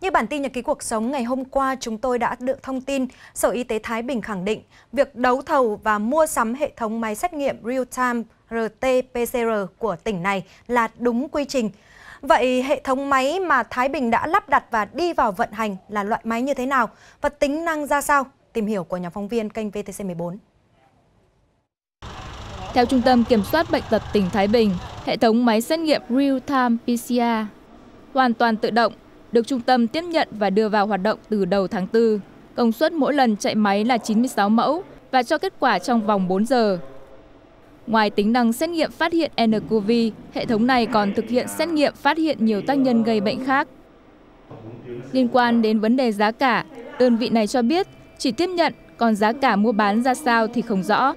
Như bản tin nhật ký cuộc sống ngày hôm qua, chúng tôi đã được thông tin Sở Y tế Thái Bình khẳng định việc đấu thầu và mua sắm hệ thống máy xét nghiệm real-time RT-PCR của tỉnh này là đúng quy trình. Vậy hệ thống máy mà Thái Bình đã lắp đặt và đi vào vận hành là loại máy như thế nào và tính năng ra sao? Tìm hiểu của nhóm phóng viên kênh VTC14. Theo Trung tâm Kiểm soát Bệnh tật tỉnh Thái Bình, hệ thống máy xét nghiệm real-time PCR hoàn toàn tự động, được trung tâm tiếp nhận và đưa vào hoạt động từ đầu tháng 4. Công suất mỗi lần chạy máy là 96 mẫu và cho kết quả trong vòng 4 giờ. Ngoài tính năng xét nghiệm phát hiện nCoV, hệ thống này còn thực hiện xét nghiệm phát hiện nhiều tác nhân gây bệnh khác. Liên quan đến vấn đề giá cả, đơn vị này cho biết chỉ tiếp nhận, còn giá cả mua bán ra sao thì không rõ.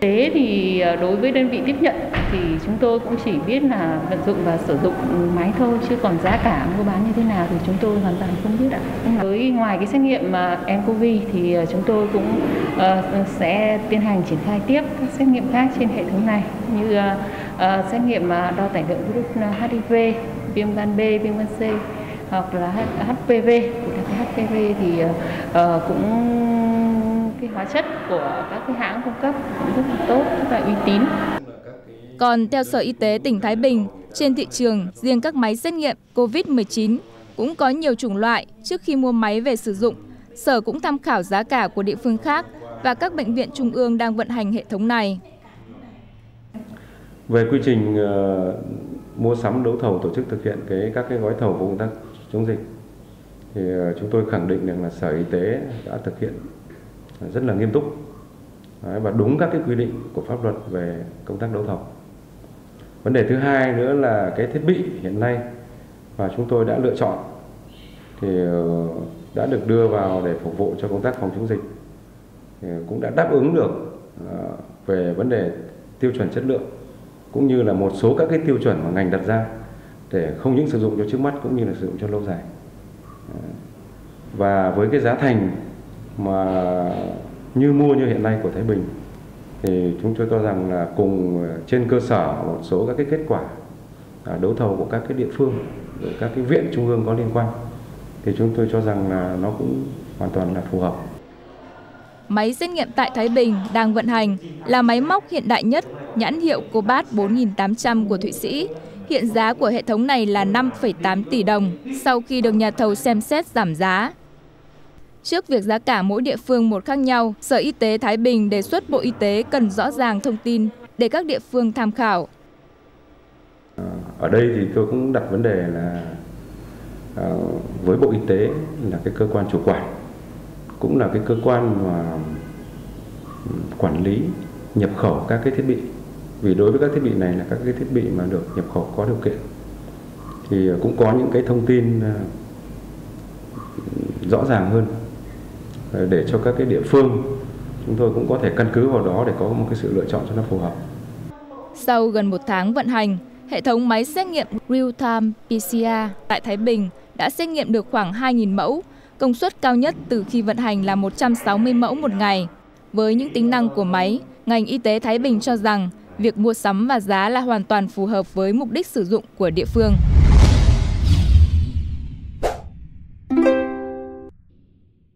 Thế thì ờ, đối với đơn vị tiếp nhận thì chúng tôi cũng chỉ biết là vận dụng và sử dụng máy thôi chứ còn giá cả mua bán như thế nào thì chúng tôi hoàn toàn không biết ạ. Với ngoài cái xét nghiệm ờ, mà nCoV thì ờ, chúng tôi cũng uh, sẽ tiến hành triển khai tiếp các xét nghiệm khác trên hệ thống này như uh, uh, xét nghiệm đo tải lượng virus HIV, viêm gan B, viêm gan C hoặc là HPV. Của HPV thì uh, cũng cái hóa chất của các cái hãng cung cấp cũng rất là tốt, rất là uy tín. Còn theo Sở Y tế tỉnh Thái Bình, trên thị trường riêng các máy xét nghiệm COVID-19 cũng có nhiều chủng loại trước khi mua máy về sử dụng. Sở cũng tham khảo giá cả của địa phương khác và các bệnh viện trung ương đang vận hành hệ thống này. Về quy trình uh, mua sắm đấu thầu tổ chức thực hiện cái các cái gói thầu của công tác chống dịch thì uh, chúng tôi khẳng định rằng là Sở Y tế đã thực hiện rất là nghiêm túc và đúng các cái quy định của pháp luật về công tác đấu thầu. Vấn đề thứ hai nữa là cái thiết bị hiện nay và chúng tôi đã lựa chọn thì ờ, đã được đưa vào để phục vụ cho công tác phòng chống dịch, thì cũng đã đáp ứng được ờ, về vấn đề tiêu chuẩn chất lượng cũng như là một số các cái tiêu chuẩn mà ngành đặt ra để không những sử dụng cho trước mắt cũng như là sử dụng cho lâu dài ờ, và với cái giá thành mà như mua như hiện nay của Thái Bình thì chúng tôi cho rằng là cùng trên cơ sở một số các cái kết quả à, đấu thầu của các cái địa phương rồi các cái viện trung ương có liên quan thì chúng tôi cho rằng là nó cũng hoàn toàn là phù hợp. Máy xét nghiệm tại Thái Bình đang vận hành là máy móc hiện đại nhất nhãn hiệu Cobalt 4800 của Thụy Sĩ. Hiện giá của hệ thống này là 5,8 tỷ đồng sau khi được nhà thầu xem xét giảm giá. Trước việc giá cả mỗi địa phương một khác nhau, Sở Y tế Thái Bình đề xuất Bộ Y tế cần rõ ràng thông tin để các địa phương tham khảo. Ở đây thì tôi cũng đặt vấn đề là ờ, với Bộ Y tế là cái cơ quan chủ quản, cũng là cái cơ quan mà ừ, quản lý nhập khẩu các cái thiết bị. Vì đối với các thiết bị này là các cái thiết bị mà được nhập khẩu có điều kiện thì cũng có những cái thông tin ờ, rõ ràng hơn Ờ, để cho các cái địa phương chúng tôi cũng có thể căn cứ vào đó để có một cái sự lựa chọn cho nó phù hợp. Sau gần một tháng vận hành, hệ thống máy xét nghiệm real-time PCR tại Thái Bình đã xét nghiệm được khoảng 2.000 mẫu, công suất cao nhất từ khi vận hành là 160 mẫu một ngày. Với những tính năng của máy, ngành y tế Thái Bình cho rằng việc mua sắm và giá là hoàn toàn phù hợp với mục đích sử dụng của địa phương.